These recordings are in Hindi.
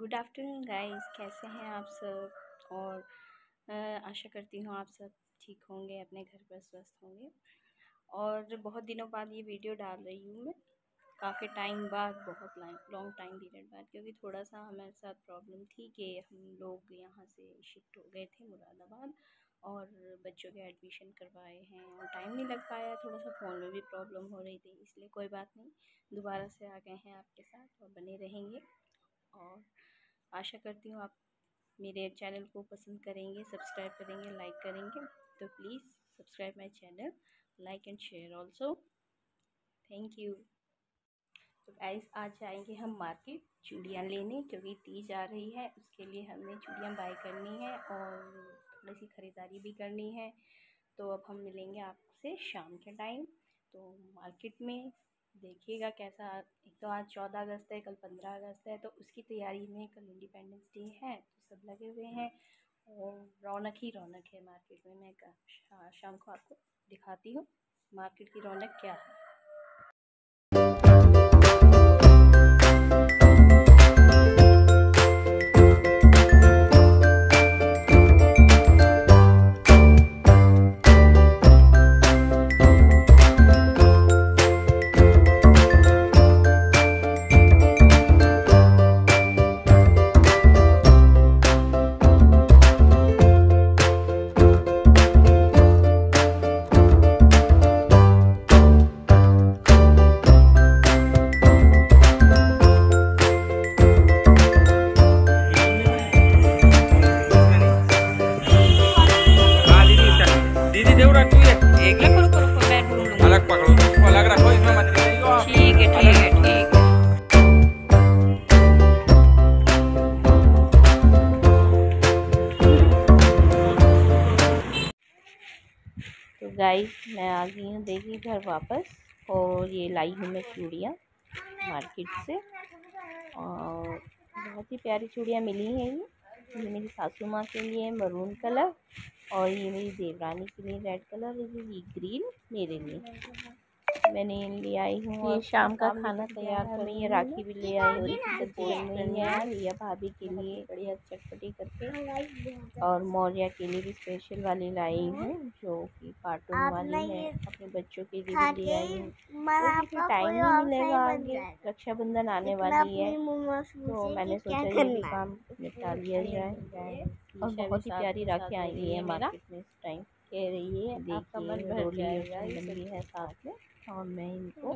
गुड आफ्टरनून गाइस कैसे हैं आप सब? और आशा करती हूँ आप सब ठीक होंगे, अपने घर पर स्वस्थ होंगे। और बहुत दिनों बाद ये वीडियो डाल रही हूँ मैं। काफ़ी टाइम बाद, बहुत लॉन्ग टाइम पीरियड बाद, क्योंकि थोड़ा सा हमारे साथ प्रॉब्लम थी कि हम लोग यहाँ से शिफ्ट हो गए थे मुरादाबाद और बच्चों के एडमिशन करवाए हैं और टाइम नहीं लग पाया। थोड़ा सा फ़ोन में भी प्रॉब्लम हो रही थी, इसलिए कोई बात नहीं। दोबारा से आ गए हैं आपके साथ और बने रहेंगे। और आशा करती हूँ आप मेरे चैनल को पसंद करेंगे, सब्सक्राइब करेंगे, लाइक करेंगे। तो please subscribe my channel like and share also thank you तो गाइस आज जाएँगे हम मार्केट चूड़ियाँ लेने, क्योंकि तीज आ रही है, उसके लिए हमें चूड़ियाँ बाय करनी है और थोड़ी सी ख़रीदारी भी करनी है। तो अब हम मिलेंगे आपसे शाम के टाइम तो मार्केट में देखिएगा कैसा एक तो आज चौदह अगस्त है, कल पंद्रह अगस्त है तो उसकी तैयारी में कल इंडिपेंडेंस डे है तो सब लगे हुए हैं। और रौनक ही रौनक है मार्केट में। मैं शाम को आपको दिखाती हूँ मार्केट की रौनक क्या है। गाइस मैं आ गई हूँ देखिए घर वापस और ये लाई हूँ मैं चूड़ियाँ मार्केट से। और बहुत ही प्यारी चूड़ियाँ मिली हैं ये। ये मेरी सासू माँ के लिए मरून कलर और ये मेरी देवरानी के लिए रेड कलर और ये ग्रीन मेरे लिए। मैंने ले आई हूँ ये शाम का खाना तैयार कर रही है। राखी भी ले आई और है रिया भाभी के लिए। बढ़िया चटपटी करके। और मौर्या के लिए भी स्पेशल वाली लाई हूँ। जो कि कार्टून वाली है। अपने बच्चों के लिए ले आई हूँ। टाइम नहीं मिलेगा आगे। रक्षाबंधन आने वाली है। तो मैंने सोचा ये काम निपटा लिया जाए। और बहुत ही प्यारी राखी आई है मार्केट में इस टाइम कह रही है देखिए रोली है साथ में और मैं इनको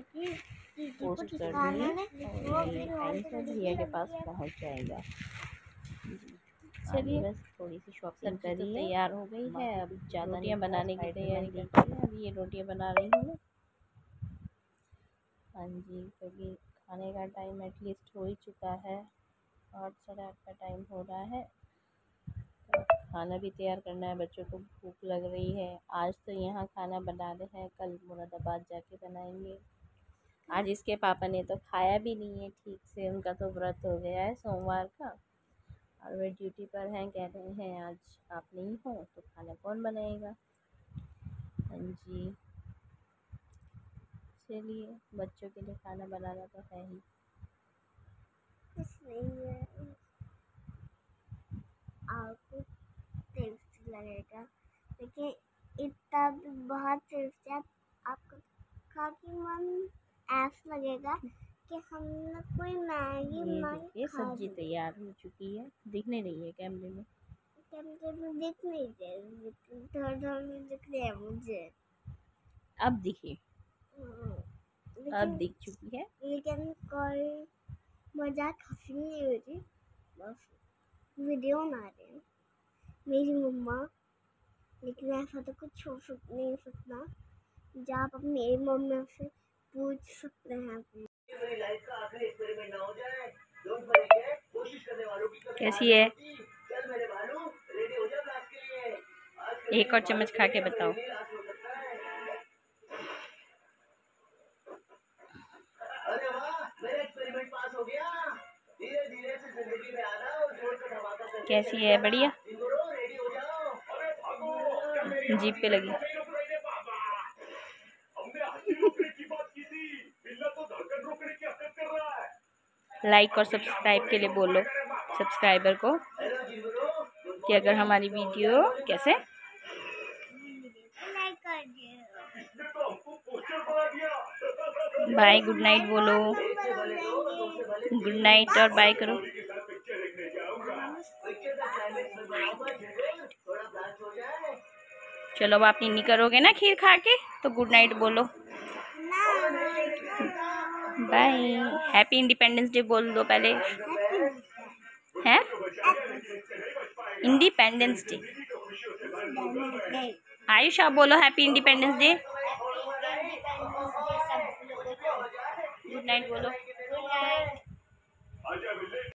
पोस्ट कर दूँगी और ये भैया के पास पहुँच जाएगा। चलिए बस थोड़ी सी शॉपिंग कर तो तैयार हो गई है। अब ज़्यादा रोटियाँ बनाने की तैयारी करते हैं। अभी ये रोटियाँ बना रही हूँ हाँ जी क्योंकि खाने का टाइम एटलीस्ट हो ही चुका है। आठ साढ़े आठ का टाइम हो रहा है। खाना भी तैयार करना है, बच्चों को भूख लग रही है। आज तो यहाँ खाना बना रहे हैं, कल मुरादाबाद जाके बनाएँगे। आज इसके पापा ने तो खाया भी नहीं है ठीक से, उनका तो व्रत हो गया है सोमवार का। और वे ड्यूटी पर हैं, कह रहे हैं, आज आप नहीं हो तो खाना कौन बनाएगा? हाँ जी। चलिए, बच्चों के लिए खाना बनाना तो है ही। आपको टेस्टी लगेगा। लेकिन इतना भी बहुत टेस्टी आपको खा के मन ऐसा लगेगा कि हमने कोई मैगी ये सब्ज़ी तैयार हो चुकी है। दिखने नहीं है कैमरे में। कैमरे में दिख नहीं रहे थोड़ा थोड़ा दिख रहे हैं मुझे। अब दिखे। हाँ, अब दिख चुकी है। लेकिन कोई मज़ाक हँसी नहीं हो रही बस। वीडियो बना रहे हैं। मेरी मम्मा लेकिन ऐसा तो कुछ हो सक, नहीं सकता। जब आप मेरी मम्मी से पूछ सकते हैं कैसी है? एक और चम्मच खा के बताओ। कैसी है? बढ़िया? जीप पे लगी। लाइक और सब्सक्राइब के लिए बोलो सब्सक्राइबर को कि अगर हमारी वीडियो कैसे? बाय गुड नाइट बोलो। गुड नाइट और बाय करो। चलो अब आप नहीं करोगे ना खीर खा के तो गुड नाइट बोलो। बाय हैप्पी इंडिपेंडेंस डे बोल दो पहले। हैं? इंडिपेंडेंस डे आयुष आप बोलो happy independence day good night बोलो।